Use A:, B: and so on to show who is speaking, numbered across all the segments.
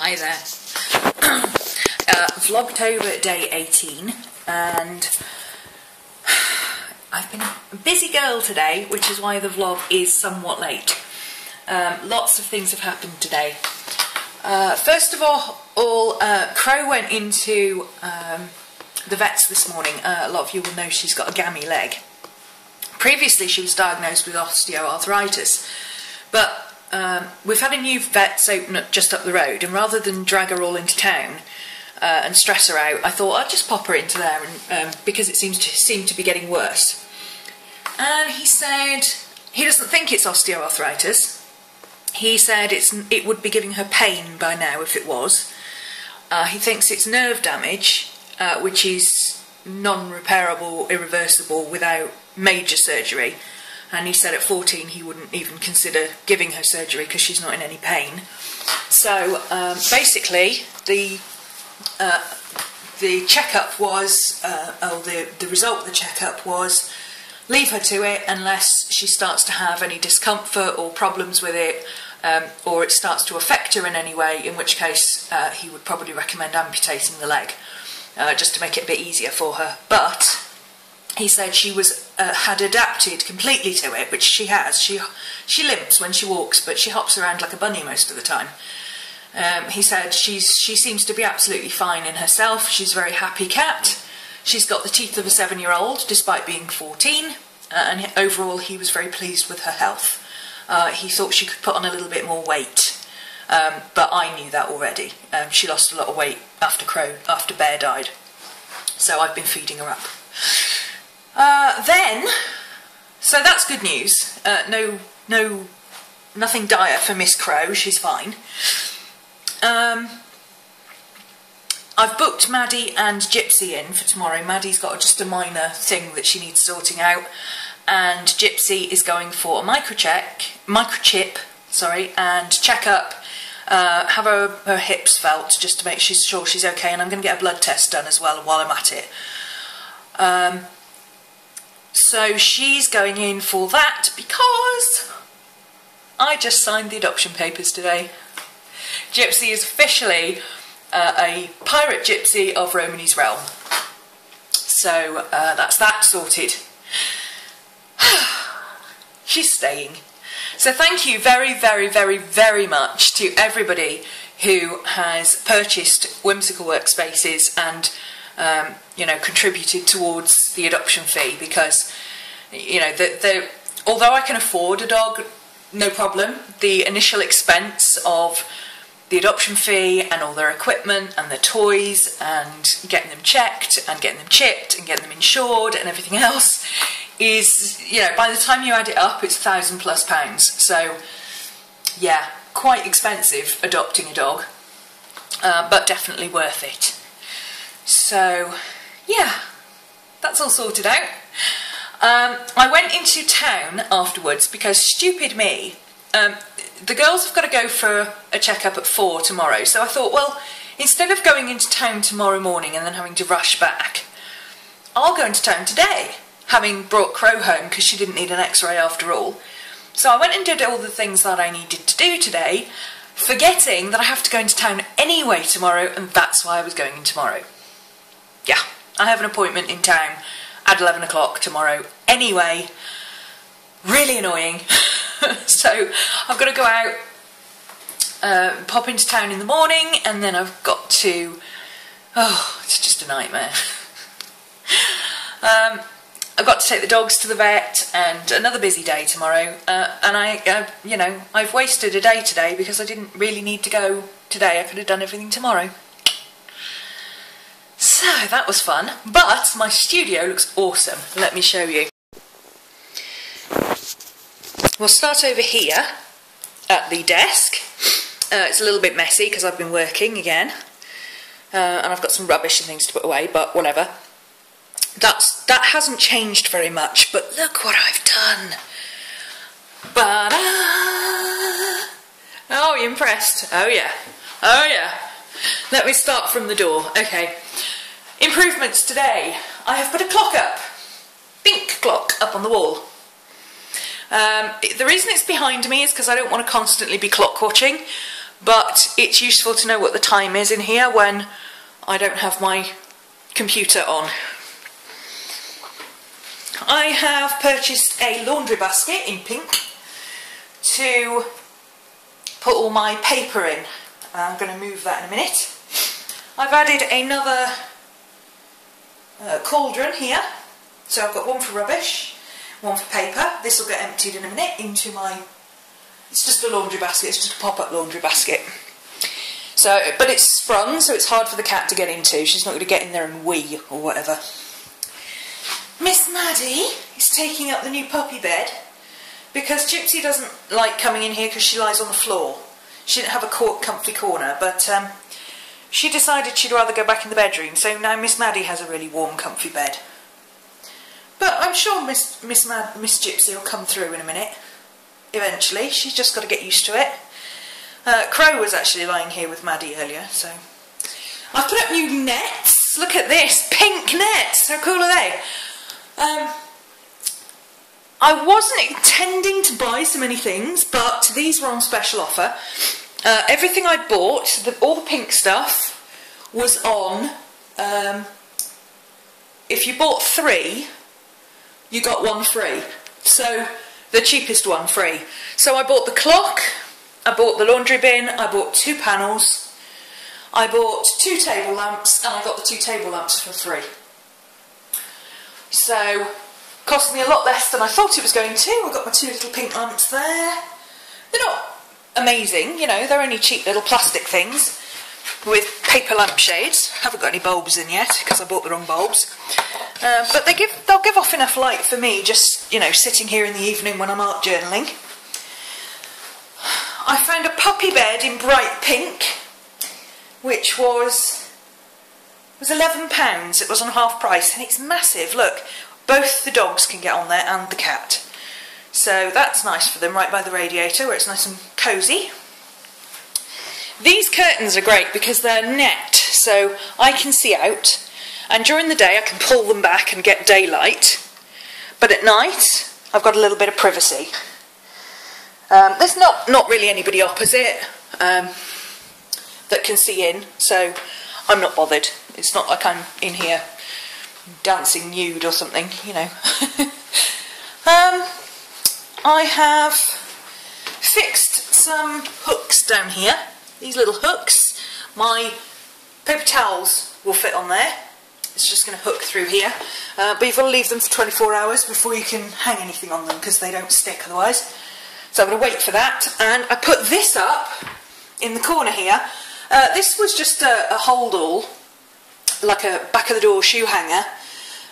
A: Hi there. uh, Vlogtober day 18, and I've been a busy girl today, which is why the vlog is somewhat late. Um, lots of things have happened today. Uh, first of all, all uh, Crow went into um, the vets this morning. Uh, a lot of you will know she's got a gammy leg. Previously, she was diagnosed with osteoarthritis, but um, we've had a new vet's open up just up the road, and rather than drag her all into town uh, and stress her out, I thought I'd just pop her into there, and, um, because it seems to seem to be getting worse. And he said he doesn't think it's osteoarthritis. He said it's it would be giving her pain by now if it was. Uh, he thinks it's nerve damage, uh, which is non-repairable, irreversible without major surgery and he said at 14 he wouldn't even consider giving her surgery because she's not in any pain. So um, basically, the uh, the checkup was, uh, oh, the the result of the checkup was leave her to it unless she starts to have any discomfort or problems with it. Um, or it starts to affect her in any way, in which case uh, he would probably recommend amputating the leg uh, just to make it a bit easier for her. But he said she was uh, had adapted completely to it, which she has. She she limps when she walks, but she hops around like a bunny most of the time. Um, he said she's she seems to be absolutely fine in herself. She's a very happy cat. She's got the teeth of a seven-year-old, despite being 14, uh, and overall he was very pleased with her health. Uh, he thought she could put on a little bit more weight, um, but I knew that already. Um, she lost a lot of weight after Crow after Bear died, so I've been feeding her up. Uh, then, so that's good news. Uh, no, no, nothing dire for Miss Crow. She's fine. Um, I've booked Maddie and Gypsy in for tomorrow. Maddie's got just a minor thing that she needs sorting out, and Gypsy is going for a microcheck, microchip, sorry, and check up. Uh, have her, her hips felt just to make sure she's okay, and I'm going to get a blood test done as well while I'm at it. Um, so she's going in for that because I just signed the adoption papers today. Gypsy is officially uh, a pirate gypsy of Rhomany's realm. So uh, that's that sorted. She's staying. So thank you very, very, very, very much to everybody who has purchased whimsical workspaces and um, you know, contributed towards the adoption fee because, you know, the, the, although I can afford a dog, no problem, the initial expense of the adoption fee and all their equipment and their toys and getting them checked and getting them chipped and getting them insured and everything else is, you know, by the time you add it up, it's a thousand plus pounds. So, yeah, quite expensive adopting a dog, uh, but definitely worth it. So, yeah, that's all sorted out. Um, I went into town afterwards because stupid me, um, the girls have got to go for a checkup at four tomorrow. So I thought, well, instead of going into town tomorrow morning and then having to rush back, I'll go into town today, having brought Crow home because she didn't need an x ray after all. So I went and did all the things that I needed to do today, forgetting that I have to go into town anyway tomorrow, and that's why I was going in tomorrow yeah, I have an appointment in town at 11 o'clock tomorrow anyway. Really annoying. so I've got to go out, uh, pop into town in the morning, and then I've got to. Oh, it's just a nightmare. um, I've got to take the dogs to the vet, and another busy day tomorrow. Uh, and I, uh, you know, I've wasted a day today because I didn't really need to go today. I could have done everything tomorrow. So that was fun, but my studio looks awesome. Let me show you. We'll start over here at the desk. Uh, it's a little bit messy because I've been working again. Uh, and I've got some rubbish and things to put away, but whatever. That's That hasn't changed very much, but look what I've done. Oh, you impressed? Oh yeah. Oh yeah. Let me start from the door. Okay. Improvements today. I have put a clock up. Pink clock up on the wall. Um, the reason it's behind me is because I don't want to constantly be clock watching. but it's useful to know what the time is in here when I don't have my computer on. I have purchased a laundry basket in pink to put all my paper in. I'm going to move that in a minute. I've added another uh, cauldron here. So I've got one for rubbish, one for paper. This will get emptied in a minute into my, it's just a laundry basket, it's just a pop-up laundry basket. So, but it's sprung, so it's hard for the cat to get into. She's not going to get in there and wee or whatever. Miss Maddie is taking up the new puppy bed because Gypsy doesn't like coming in here because she lies on the floor. She didn't have a comfy corner, but um, she decided she'd rather go back in the bedroom, so now Miss Maddie has a really warm, comfy bed. But I'm sure Miss Miss Mad, Miss Gypsy will come through in a minute. Eventually, she's just got to get used to it. Uh, Crow was actually lying here with Maddie earlier, so I've put up new nets. Look at this, pink nets. How cool are they? Um, I wasn't intending to buy so many things, but these were on special offer. Uh, everything I bought, the, all the pink stuff, was on. Um, if you bought three, you got one free. So the cheapest one free. So I bought the clock, I bought the laundry bin, I bought two panels, I bought two table lamps, and I got the two table lamps for free. So cost me a lot less than I thought it was going to. I've got my two little pink lamps there. They're not amazing, you know, they're only cheap little plastic things with paper lampshades. Haven't got any bulbs in yet because I bought the wrong bulbs. Uh, but they give they'll give off enough light for me just, you know, sitting here in the evening when I'm art journaling. I found a puppy bed in bright pink, which was was eleven pounds. It was on half price, and it's massive. Look, both the dogs can get on there and the cat. So that's nice for them, right by the radiator, where it's nice and cosy. These curtains are great because they're net, so I can see out, and during the day I can pull them back and get daylight, but at night I've got a little bit of privacy. Um, there's not, not really anybody opposite um, that can see in, so I'm not bothered. It's not like I'm in here dancing nude or something, you know. um, I have fixed some hooks down here these little hooks. My paper towels will fit on there. It's just going to hook through here. Uh, but you've got to leave them for 24 hours before you can hang anything on them because they don't stick otherwise. So I'm going to wait for that. And I put this up in the corner here. Uh, this was just a, a hold all, like a back of the door shoe hanger.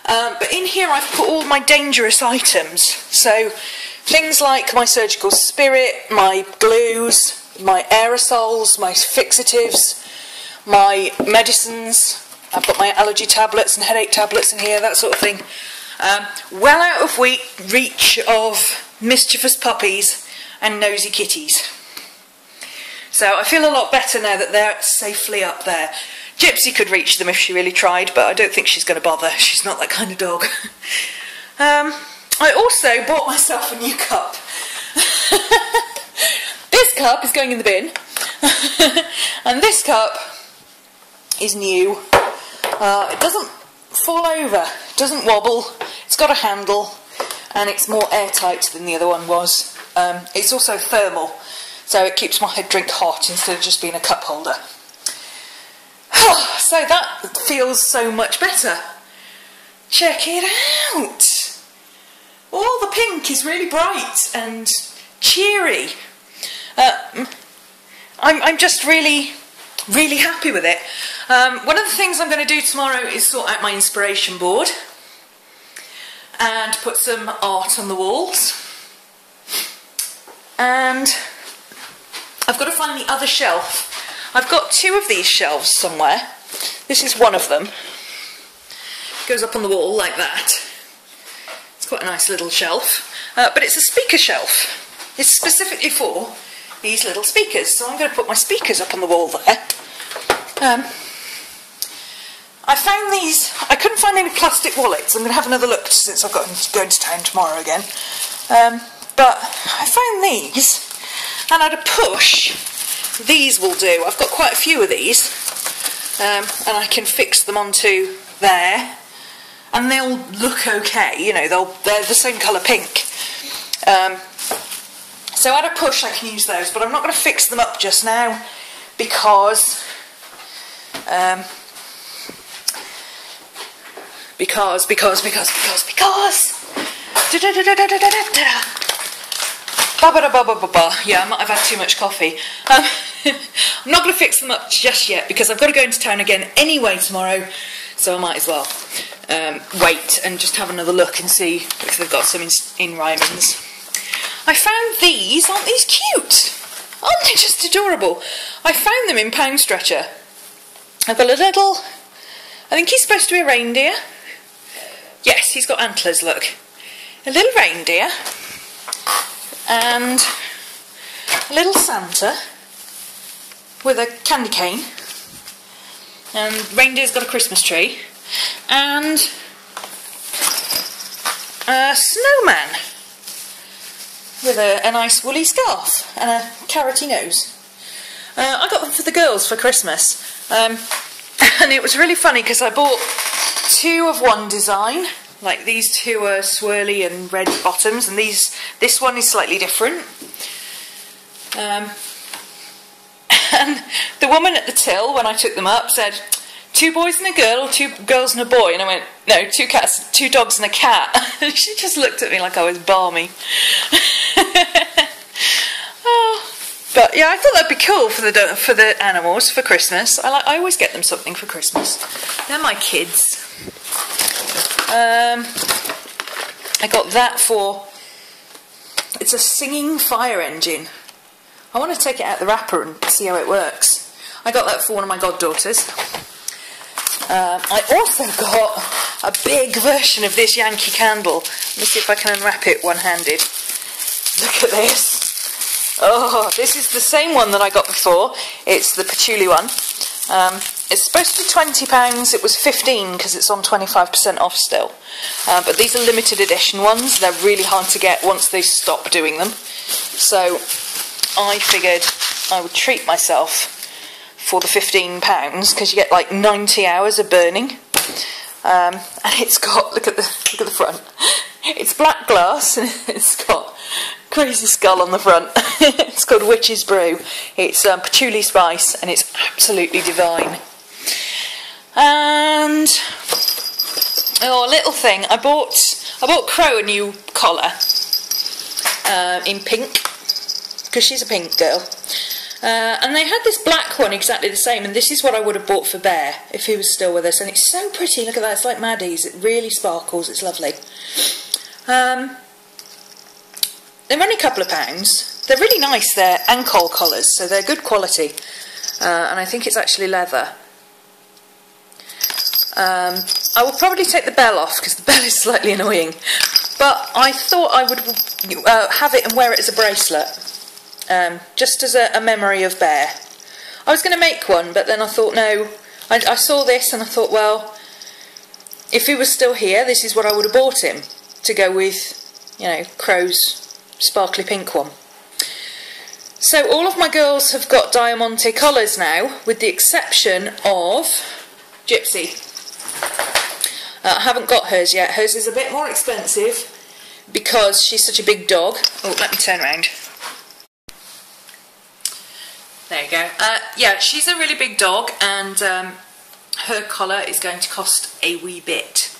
A: Um, but in here I've put all my dangerous items. So things like my surgical spirit, my glues, my aerosols, my fixatives, my medicines. I've got my allergy tablets and headache tablets in here, that sort of thing. Um, well out of reach of mischievous puppies and nosy kitties. So I feel a lot better now that they're safely up there. Gypsy could reach them if she really tried, but I don't think she's going to bother. She's not that kind of dog. um, I also bought myself a new cup. This cup is going in the bin, and this cup is new. Uh, it doesn't fall over, it doesn't wobble, it's got a handle, and it's more airtight than the other one was. Um, it's also thermal, so it keeps my drink hot instead of just being a cup holder. so that feels so much better. Check it out! All the pink is really bright and cheery. Uh, I'm, I'm just really, really happy with it. Um, one of the things I'm going to do tomorrow is sort out my inspiration board and put some art on the walls. And I've got to find the other shelf. I've got two of these shelves somewhere. This is one of them. Goes up on the wall like that. It's quite a nice little shelf. Uh, but it's a speaker shelf. It's specifically for these little speakers. So I'm going to put my speakers up on the wall there. Um, I found these, I couldn't find any plastic wallets. I'm going to have another look since I've got to town tomorrow again. Um, but I found these and I had a push these will do. I've got quite a few of these, um, and I can fix them onto there, and they'll look okay. You know, they'll they're the same colour pink. Um, so at a push, I can use those, but I'm not going to fix them up just now because. Um, because, because, because, because, because. Da -da -da Ba -ba -ba -ba -ba -ba. Yeah, I might have had too much coffee. Um, I'm not going to fix them up just yet because I've got to go into town again anyway tomorrow, so I might as well um, wait and just have another look and see if they've got some in, in Ryman's. I found these. Aren't these cute? Aren't they just adorable? I found them in Pound Stretcher. I've got a little. I think he's supposed to be a reindeer. Yes, he's got antlers. Look, a little reindeer and a little Santa with a candy cane. And reindeer's got a Christmas tree and a snowman with a, a nice woolly scarf and a carroty nose. Uh, I got them for the girls for Christmas, um, and it was really funny because I bought two of one design like these two are swirly and red bottoms, and these this one is slightly different. Um, and the woman at the till, when I took them up, said, two boys and a girl, or two girls and a boy? And I went, no, two cats, two dogs and a cat. And she just looked at me like I was balmy. oh. But yeah, I thought that'd be cool for the for the animals for Christmas. I like I always get them something for Christmas. They're my kids. Um, I got that for. It's a singing fire engine. I want to take it out the wrapper and see how it works. I got that for one of my goddaughters. Um, I also got a big version of this Yankee candle. Let me see if I can unwrap it one-handed. Look at this. Oh, this is the same one that I got before. It's the patchouli one. Um, it's supposed to be £20, it was 15 because it's on 25% off still. Uh, but these are limited edition ones, they're really hard to get once they stop doing them. So I figured I would treat myself for the £15 because you get like 90 hours of burning. Um, and it's got, look at the, look at the front, it's black glass and it's got crazy skull on the front. it's called Witch's Brew. It's um, patchouli spice and it's absolutely divine. And oh, a little thing. I bought I bought Crow a new collar uh, in pink because she's a pink girl. Uh, and they had this black one exactly the same, and this is what I would have bought for Bear if he was still with us. And it's so pretty. Look at that. It's like Maddie's. It really sparkles. It's lovely. Um, they're only a couple of pounds. They're really nice. They're Ancol collars, so they're good quality. Uh, and I think it's actually leather. Um, I will probably take the bell off because the bell is slightly annoying. But I thought I would uh, have it and wear it as a bracelet, um, just as a, a, memory of Bear. I was going to make one, but then I thought, no. I, I saw this and I thought, well, if he was still here, this is what I would have bought him to go with, you know, Crow's sparkly pink one. So all of my girls have got Diamante collars now, with the exception of Gypsy. Uh, I haven't got hers yet. Hers is a bit more expensive because she's such a big dog. Oh, let me turn around. There you go. Uh, yeah, she's a really big dog and um, her collar is going to cost a wee bit.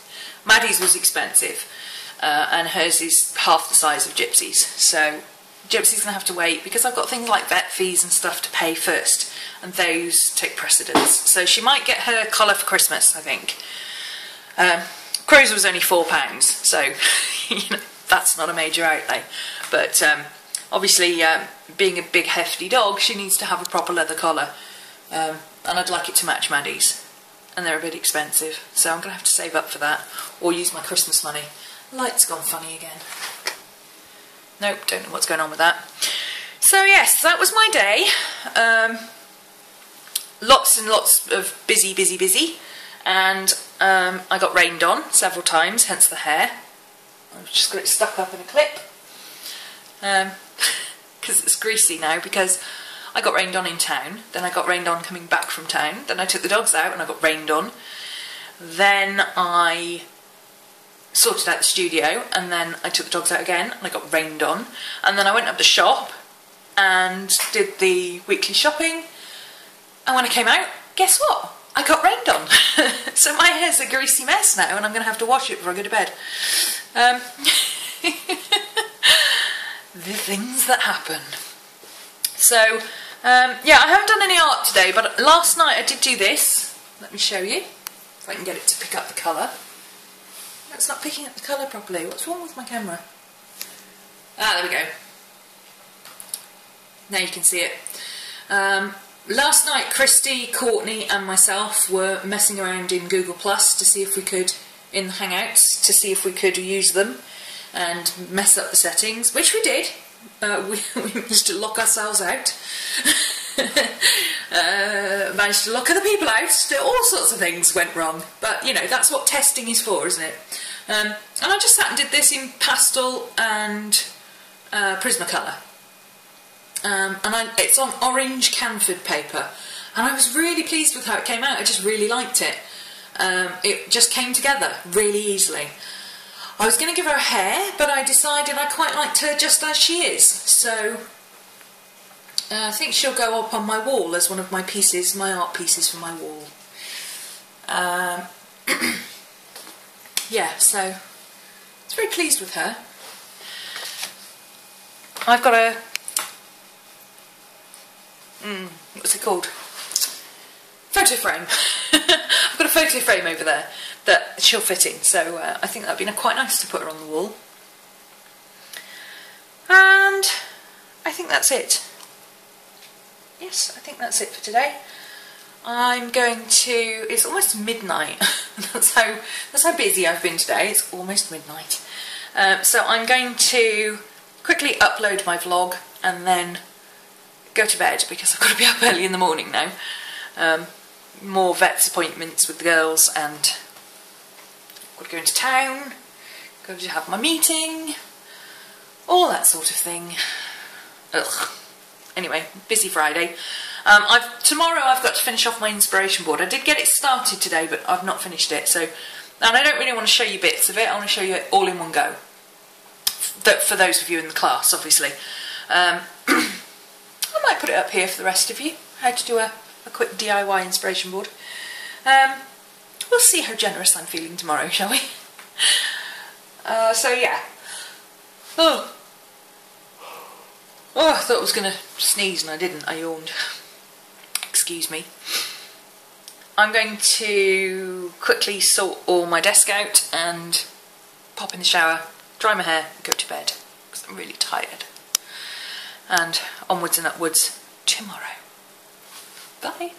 A: Maddie's was expensive uh, and hers is half the size of Gypsy's. So Gypsy's going to have to wait because I've got things like vet fees and stuff to pay first and those take precedence. So she might get her collar for Christmas, I think. Um, Crow's was only £4, so you know, that's not a major outlay. But um, obviously, um, being a big hefty dog, she needs to have a proper leather collar. Um, and I'd like it to match Maddie's. And they're a bit expensive, so I'm going to have to save up for that or use my Christmas money. Light's gone funny again. Nope, don't know what's going on with that. So yes, that was my day. Um, lots and lots of busy, busy, busy. And um, I got rained on several times, hence the hair. I've just got it stuck up in a clip. Because um, it's greasy now because I got rained on in town. Then I got rained on coming back from town. Then I took the dogs out and I got rained on. Then I sorted out the studio and then I took the dogs out again and I got rained on. And then I went up the shop and did the weekly shopping. And when I came out, guess what? I got rained on. so my hair's a greasy mess now and I'm going to have to wash it before I go to bed. Um, the things that happen. So, um, yeah, I haven't done any art today, but last night I did do this. Let me show you, if I can get it to pick up the colour. It's not picking up the colour properly. What's wrong with my camera? Ah, there we go. Now you can see it. Um, last night, Christy, Courtney and myself were messing around in Google Plus to see if we could, in the Hangouts, to see if we could use them and mess up the settings, which we did. Uh, we, we, managed to lock ourselves out. uh, managed to lock other people out. All sorts of things went wrong. But, you know, that's what testing is for, isn't it? Um, and I just sat and did this in pastel and uh, Prismacolor. Um, and I, it's on orange Canson paper. And I was really pleased with how it came out. I just really liked it. Um, it just came together really easily. I was going to give her hair, but I decided I quite liked her just as she is. So uh, I think she'll go up on my wall as one of my pieces, my art pieces for my wall. Um, yeah, so I was very pleased with her. I've got a, mm, what's it called? Photo frame. I've got a photo frame over there that she'll fit in. So uh, I think that'd be quite nice to put her on the wall. And I think that's it. Yes, I think that's it for today. I'm going to, it's almost midnight. that's how that's how busy I've been today. It's almost midnight. Um, so I'm going to quickly upload my vlog and then go to bed because I've got to be up early in the morning now. Um, more vet's appointments with the girls and got to go into town, got to have my meeting, all that sort of thing. Ugh. Anyway, busy Friday. Um, I've, tomorrow I've got to finish off my inspiration board. I did get it started today, but I've not finished it. So, and I don't really want to show you bits of it. I want to show you it all in one go. For those of you in the class, obviously. Um, might put it up here for the rest of you. How to do a, a quick DIY inspiration board. Um, We'll see how generous I'm feeling tomorrow, shall we? Uh, so yeah. Oh. Oh, I thought I was going to sneeze and I didn't. I yawned. Excuse me. I'm going to quickly sort all my desk out and pop in the shower, dry my hair, go to bed because I'm really tired. And onwards and upwards tomorrow. Bye.